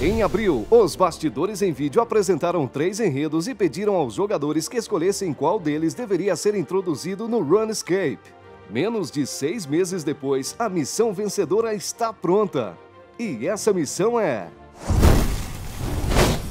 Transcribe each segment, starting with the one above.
Em abril, os bastidores em vídeo apresentaram três enredos e pediram aos jogadores que escolhessem qual deles deveria ser introduzido no Runescape. Menos de seis meses depois, a missão vencedora está pronta. E essa missão é.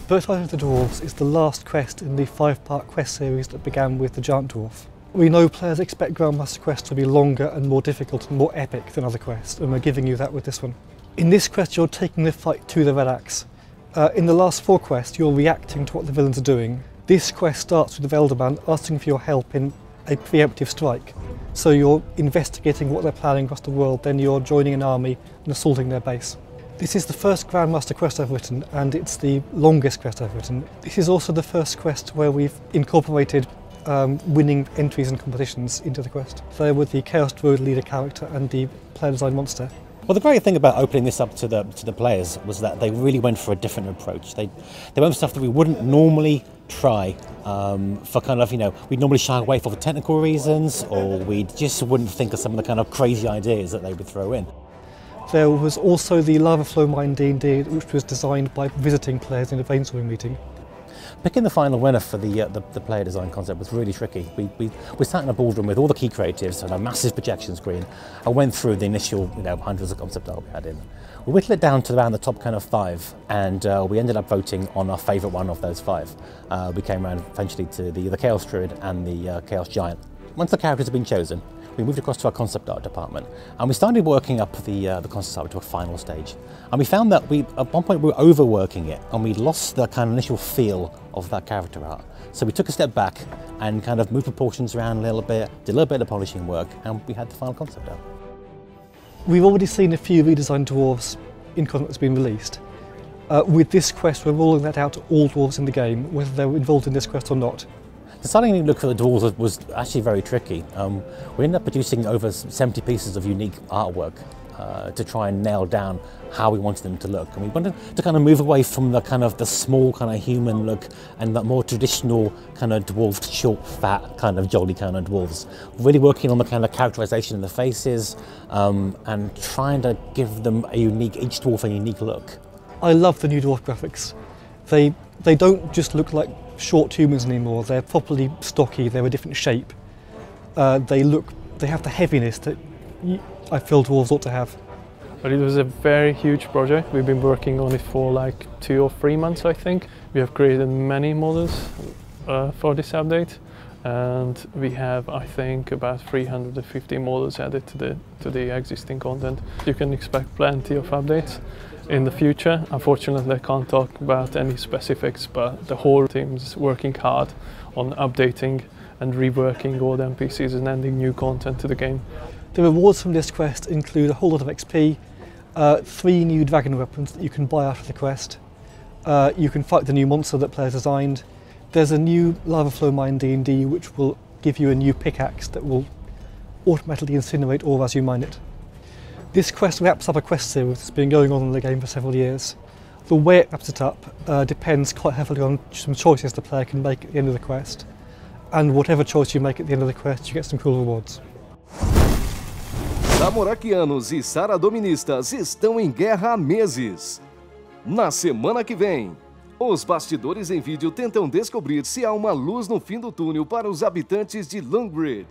Birthright of the Dwarves is the last quest in the five-part quest series that began with the Giant Dwarf. We know players expect Grandmaster quests to be longer and more difficult and more epic than other quests, and we're giving you that with this one. In this quest, you're taking the fight to the Red Axe. Uh, in the last four quests, you're reacting to what the villains are doing. This quest starts with the Veldaban asking for your help in a preemptive strike. So you're investigating what they're planning across the world, then you're joining an army and assaulting their base. This is the first Grandmaster quest I've written, and it's the longest quest I've written. This is also the first quest where we've incorporated um, winning entries and competitions into the quest. There were the Chaos Druid leader character and the player design monster. Well, the great thing about opening this up to the to the players was that they really went for a different approach. They they went for stuff that we wouldn't normally try um, for kind of you know we'd normally shy away for technical reasons, or we just wouldn't think of some of the kind of crazy ideas that they would throw in. There was also the Lava Flow Mine D&D, which was designed by visiting players in a brainstorming meeting. Picking the final winner for the, uh, the, the, player design concept was really tricky. We, we, we sat in a boardroom with all the key creatives on a massive projection screen and went through the initial you know, hundreds of concept art we had in. We whittled it down to around the top kind of five and uh, we ended up voting on our favourite one of those five. Uh, we came around eventually to the, the Chaos Druid and the uh, Chaos Giant. Once the characters had been chosen, we moved across to our concept art department and we started working up the, uh, the concept art to a final stage. And we found that we, at one point we were overworking it and we lost the kind of initial feel of that character art. So we took a step back and kind of moved proportions around a little bit, did a little bit of polishing work and we had the final concept art. We've already seen a few redesigned dwarves in content that's been released. Uh, with this quest, we're rolling that out to all dwarves in the game, whether they're involved in this quest or not. Deciding to look for the dwarves was actually very tricky. Um, we ended up producing over 70 pieces of unique artwork uh, to try and nail down how we wanted them to look. And we wanted to kind of move away from the kind of the small kind of human look and that more traditional kind of dwarfed, short, fat kind of jolly kind of dwarves. Really working on the kind of characterization of the faces um, and trying to give them a unique, each dwarf a unique look. I love the new dwarf graphics. They, they don't just look like short humans anymore. They're properly stocky. They're a different shape. Uh, they look. They have the heaviness that I feel dwarves ought to have. But it was a very huge project. We've been working on it for like two or three months, I think. We have created many models uh, for this update, and we have, I think, about 350 models added to the to the existing content. You can expect plenty of updates in the future. Unfortunately, I can't talk about any specifics, but the whole team is working hard on updating and reworking all the NPCs and adding new content to the game. The rewards from this quest include a whole lot of XP, uh, three new dragon weapons that you can buy after the quest. Uh, you can fight the new monster that players designed. There's a new lava flow mine D&D which will give you a new pickaxe that will automatically incinerate ore as you mine it. This quest wraps up a quest series that's been going on in the game for several years. The way it wraps it up uh, depends quite heavily on some choices the player can make at the end of the quest. And whatever choice you make at the end of the quest, you get some cool rewards. Samoraquianos e Saradoministas estão em guerra há meses. Na semana que vem, os bastidores em vídeo tentam descobrir se há uma luz no fim do túnel para os habitantes de Longbridge.